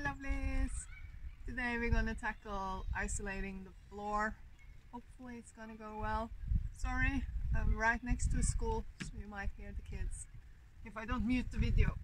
lovelies! Today we're gonna tackle isolating the floor. Hopefully it's gonna go well. Sorry, I'm right next to school so you might hear the kids if I don't mute the video.